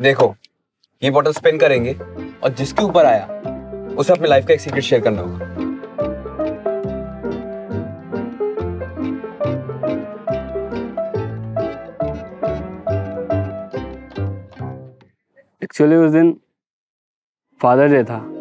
देखो, ये bottle spin करेंगे और जिसके ऊपर आया, उसे अपने लाइफ का एक सीक्रेट शेयर करना होगा। एक्चुअली उस दिन फादर डे था।